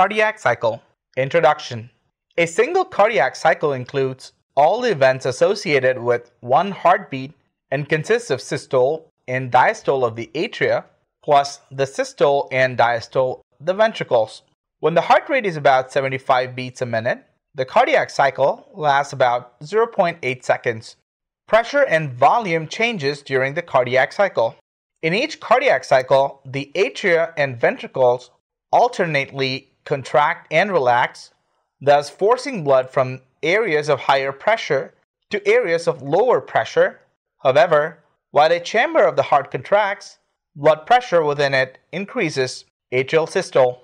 cardiac cycle. Introduction A single cardiac cycle includes all the events associated with one heartbeat and consists of systole and diastole of the atria plus the systole and diastole of the ventricles. When the heart rate is about 75 beats a minute, the cardiac cycle lasts about 0.8 seconds. Pressure and volume changes during the cardiac cycle. In each cardiac cycle, the atria and ventricles alternately contract and relax, thus forcing blood from areas of higher pressure to areas of lower pressure. However, while a chamber of the heart contracts, blood pressure within it increases. Atrial systole.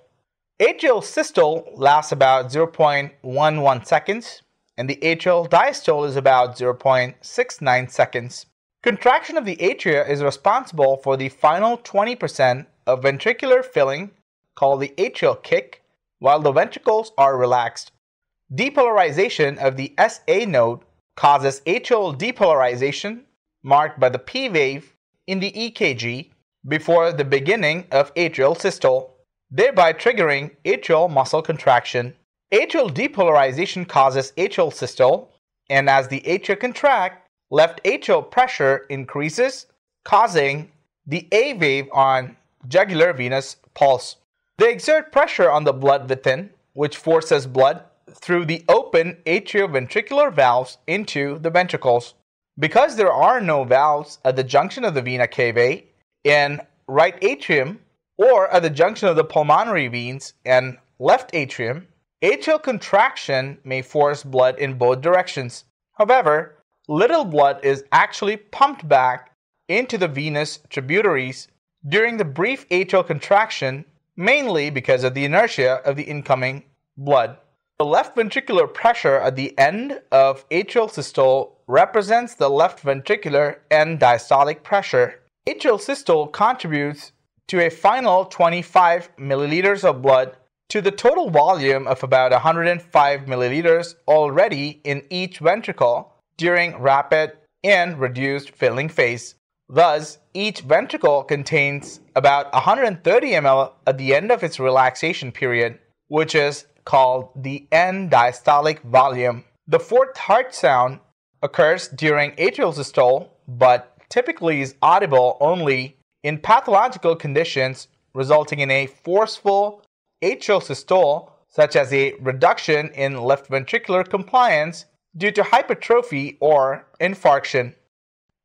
Atrial systole lasts about 0.11 seconds, and the atrial diastole is about 0.69 seconds. Contraction of the atria is responsible for the final 20% of ventricular filling, called the atrial kick, while the ventricles are relaxed. Depolarization of the SA node causes atrial depolarization, marked by the P wave in the EKG, before the beginning of atrial systole thereby triggering atrial muscle contraction. Atrial depolarization causes atrial systole, and as the atria contract, left atrial pressure increases, causing the A wave on jugular venous pulse. They exert pressure on the blood within, which forces blood through the open atrioventricular valves into the ventricles. Because there are no valves at the junction of the vena cava in right atrium, or at the junction of the pulmonary veins and left atrium, atrial contraction may force blood in both directions. However, little blood is actually pumped back into the venous tributaries during the brief atrial contraction, mainly because of the inertia of the incoming blood. The left ventricular pressure at the end of atrial systole represents the left ventricular end diastolic pressure. Atrial systole contributes to a final 25 milliliters of blood to the total volume of about 105 milliliters already in each ventricle during rapid and reduced filling phase. Thus, each ventricle contains about 130 ml at the end of its relaxation period, which is called the end diastolic volume. The fourth heart sound occurs during atrial systole, but typically is audible only in pathological conditions resulting in a forceful atrial systole, such as a reduction in left ventricular compliance due to hypertrophy or infarction.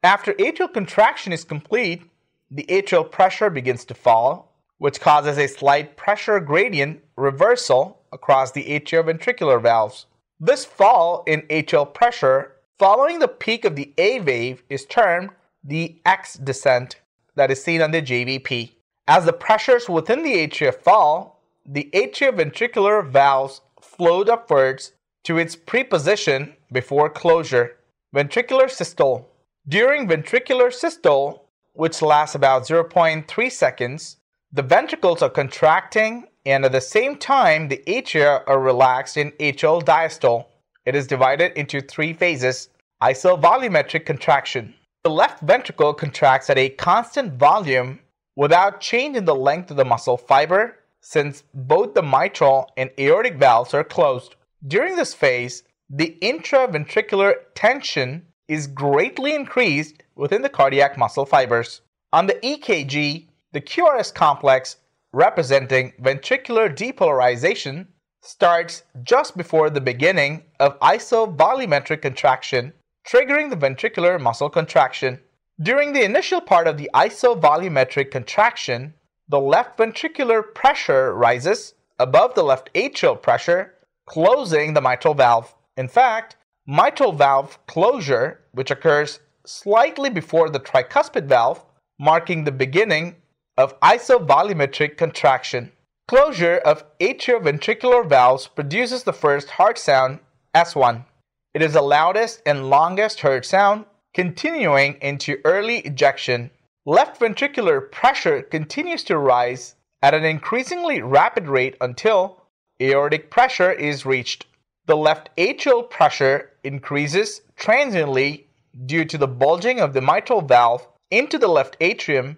After atrial contraction is complete, the atrial pressure begins to fall, which causes a slight pressure gradient reversal across the atrioventricular valves. This fall in atrial pressure following the peak of the A wave is termed the X descent that is seen on the JVP. As the pressures within the atria fall, the atrioventricular valves flowed upwards to its preposition before closure, ventricular systole. During ventricular systole, which lasts about 0.3 seconds, the ventricles are contracting and at the same time the atria are relaxed in atrial diastole. It is divided into three phases isovolumetric contraction, the left ventricle contracts at a constant volume without change in the length of the muscle fiber since both the mitral and aortic valves are closed. During this phase, the intraventricular tension is greatly increased within the cardiac muscle fibers. On the EKG, the QRS complex representing ventricular depolarization starts just before the beginning of isovolumetric contraction triggering the ventricular muscle contraction. During the initial part of the isovolumetric contraction, the left ventricular pressure rises above the left atrial pressure, closing the mitral valve. In fact, mitral valve closure, which occurs slightly before the tricuspid valve, marking the beginning of isovolumetric contraction. Closure of atrioventricular valves produces the first heart sound S1. It is the loudest and longest heard sound, continuing into early ejection. Left ventricular pressure continues to rise at an increasingly rapid rate until aortic pressure is reached. The left atrial pressure increases transiently due to the bulging of the mitral valve into the left atrium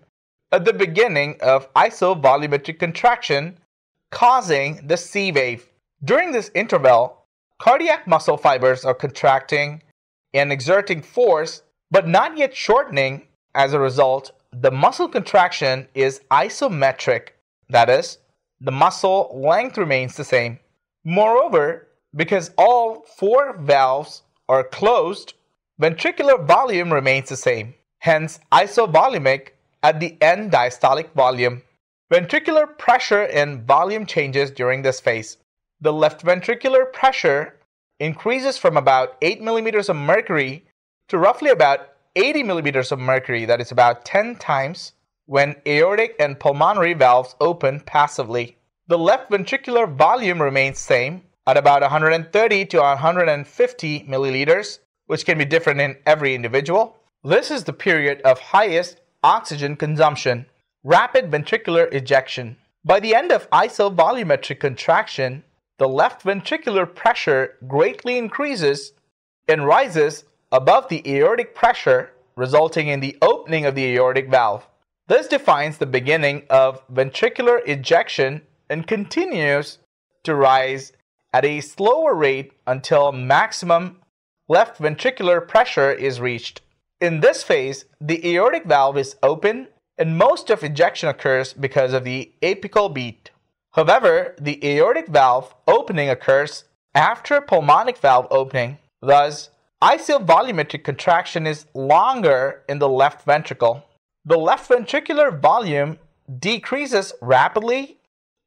at the beginning of isovolumetric contraction, causing the C wave. During this interval, cardiac muscle fibers are contracting and exerting force, but not yet shortening. As a result, the muscle contraction is isometric, that is, the muscle length remains the same. Moreover, because all four valves are closed, ventricular volume remains the same, hence isovolumic at the end diastolic volume. Ventricular pressure and volume changes during this phase. The left ventricular pressure increases from about 8 millimeters of mercury to roughly about 80 millimeters of mercury, that is about 10 times, when aortic and pulmonary valves open passively. The left ventricular volume remains same at about 130 to 150 milliliters, which can be different in every individual. This is the period of highest oxygen consumption. Rapid ventricular ejection. By the end of isovolumetric contraction, the left ventricular pressure greatly increases and rises above the aortic pressure, resulting in the opening of the aortic valve. This defines the beginning of ventricular ejection and continues to rise at a slower rate until maximum left ventricular pressure is reached. In this phase, the aortic valve is open and most of ejection occurs because of the apical beat. However, the aortic valve opening occurs after pulmonic valve opening. Thus, isovolumetric contraction is longer in the left ventricle. The left ventricular volume decreases rapidly,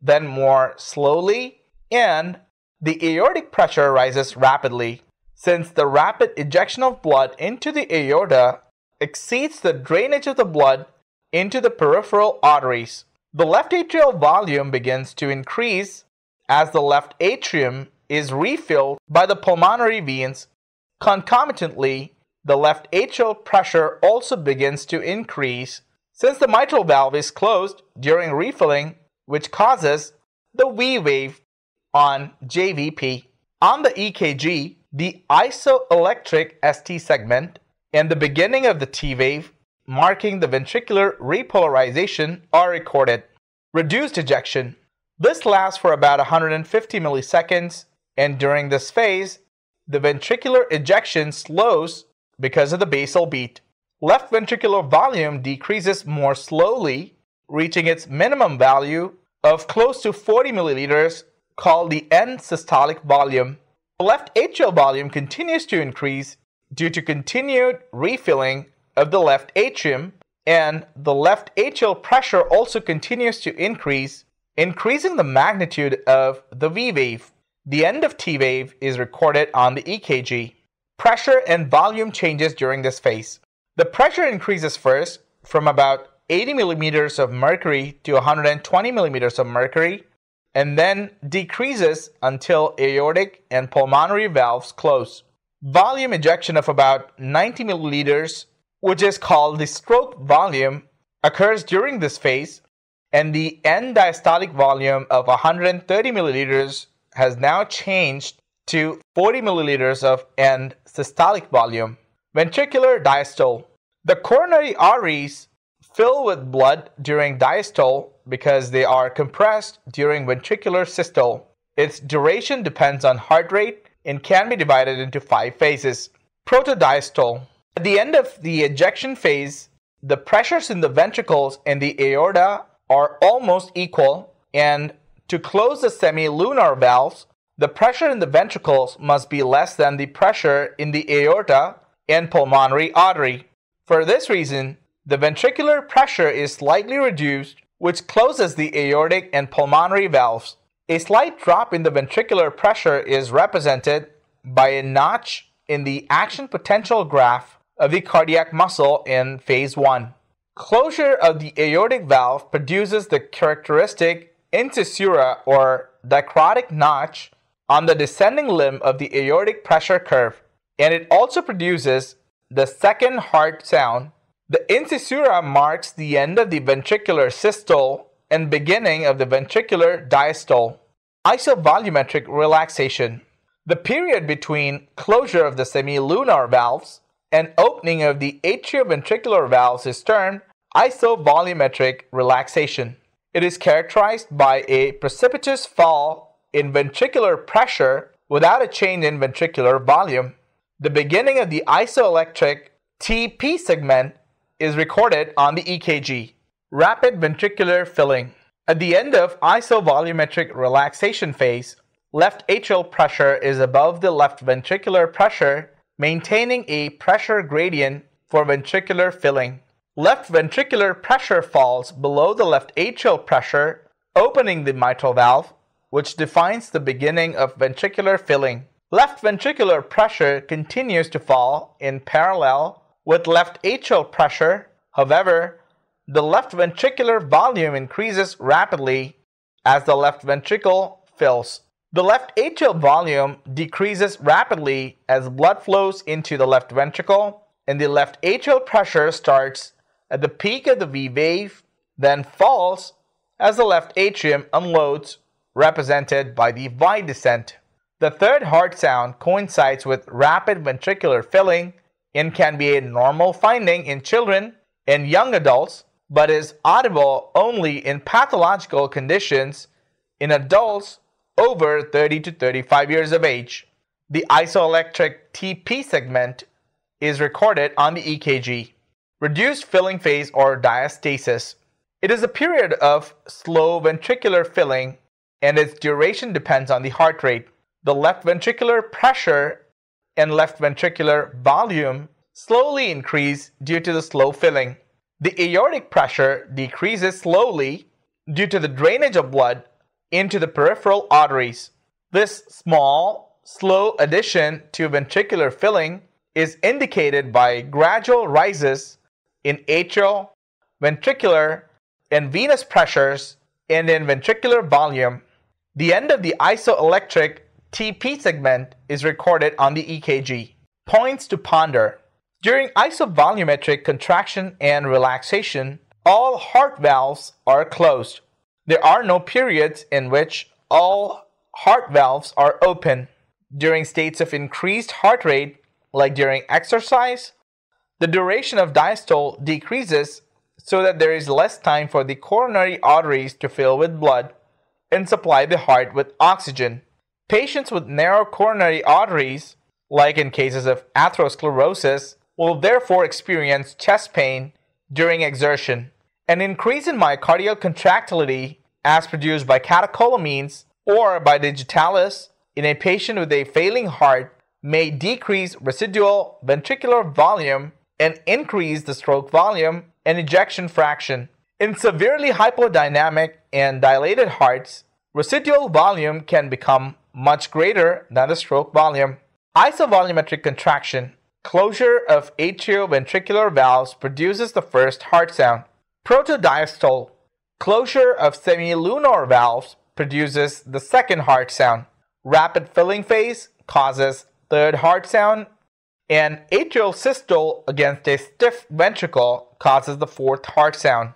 then more slowly, and the aortic pressure rises rapidly. Since the rapid ejection of blood into the aorta exceeds the drainage of the blood into the peripheral arteries. The left atrial volume begins to increase as the left atrium is refilled by the pulmonary veins. Concomitantly, the left atrial pressure also begins to increase since the mitral valve is closed during refilling, which causes the V wave on JVP. On the EKG, the isoelectric ST segment and the beginning of the T wave marking the ventricular repolarization are recorded. Reduced ejection. This lasts for about 150 milliseconds, and during this phase, the ventricular ejection slows because of the basal beat. Left ventricular volume decreases more slowly, reaching its minimum value of close to 40 milliliters, called the end systolic volume. The left atrial volume continues to increase due to continued refilling of the left atrium, and the left atrial pressure also continues to increase, increasing the magnitude of the V wave. The end of T wave is recorded on the EKG. Pressure and volume changes during this phase. The pressure increases first from about 80 millimeters of mercury to 120 millimeters of mercury, and then decreases until aortic and pulmonary valves close. Volume ejection of about 90 milliliters which is called the stroke volume, occurs during this phase, and the end diastolic volume of 130 milliliters has now changed to 40 milliliters of end systolic volume. Ventricular diastole. The coronary arteries fill with blood during diastole because they are compressed during ventricular systole. Its duration depends on heart rate and can be divided into five phases. Protodiastole. At the end of the ejection phase, the pressures in the ventricles and the aorta are almost equal, and to close the semilunar valves, the pressure in the ventricles must be less than the pressure in the aorta and pulmonary artery. For this reason, the ventricular pressure is slightly reduced, which closes the aortic and pulmonary valves. A slight drop in the ventricular pressure is represented by a notch in the action potential graph of the cardiac muscle in phase 1. Closure of the aortic valve produces the characteristic incisura or dicrotic notch on the descending limb of the aortic pressure curve, and it also produces the second heart sound. The incisura marks the end of the ventricular systole and beginning of the ventricular diastole. Isovolumetric relaxation. The period between closure of the semilunar valves and opening of the atrioventricular valves is termed isovolumetric relaxation. It is characterized by a precipitous fall in ventricular pressure without a change in ventricular volume. The beginning of the isoelectric TP segment is recorded on the EKG. Rapid ventricular filling. At the end of isovolumetric relaxation phase, left atrial pressure is above the left ventricular pressure, maintaining a pressure gradient for ventricular filling. Left ventricular pressure falls below the left atrial pressure, opening the mitral valve, which defines the beginning of ventricular filling. Left ventricular pressure continues to fall in parallel with left atrial pressure. However, the left ventricular volume increases rapidly as the left ventricle fills. The left atrial volume decreases rapidly as blood flows into the left ventricle, and the left atrial pressure starts at the peak of the V wave, then falls as the left atrium unloads, represented by the Y descent. The third heart sound coincides with rapid ventricular filling and can be a normal finding in children and young adults, but is audible only in pathological conditions in adults over 30 to 35 years of age. The isoelectric TP segment is recorded on the EKG. Reduced filling phase or diastasis. It is a period of slow ventricular filling and its duration depends on the heart rate. The left ventricular pressure and left ventricular volume slowly increase due to the slow filling. The aortic pressure decreases slowly due to the drainage of blood into the peripheral arteries. This small, slow addition to ventricular filling is indicated by gradual rises in atrial, ventricular, and venous pressures and in ventricular volume. The end of the isoelectric TP segment is recorded on the EKG. Points to ponder. During isovolumetric contraction and relaxation, all heart valves are closed. There are no periods in which all heart valves are open. During states of increased heart rate, like during exercise, the duration of diastole decreases so that there is less time for the coronary arteries to fill with blood and supply the heart with oxygen. Patients with narrow coronary arteries, like in cases of atherosclerosis, will therefore experience chest pain during exertion. An increase in myocardial contractility, as produced by catecholamines or by digitalis, in a patient with a failing heart may decrease residual ventricular volume and increase the stroke volume and ejection fraction. In severely hypodynamic and dilated hearts, residual volume can become much greater than the stroke volume. Isovolumetric contraction, closure of atrioventricular valves produces the first heart sound. Protodiastole, closure of semilunar valves produces the second heart sound. Rapid filling phase causes third heart sound and atrial systole against a stiff ventricle causes the fourth heart sound.